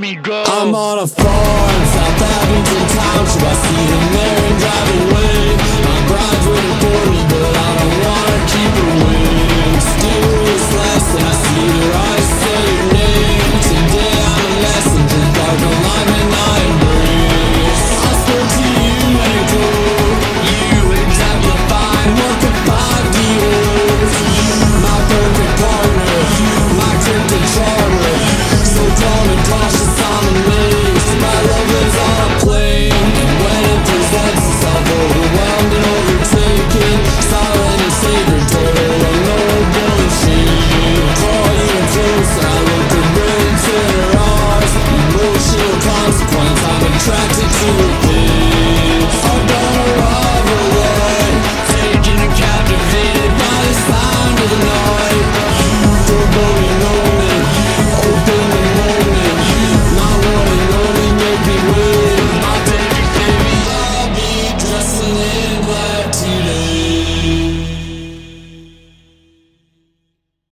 me go. I'm on a farm, South Abington Township.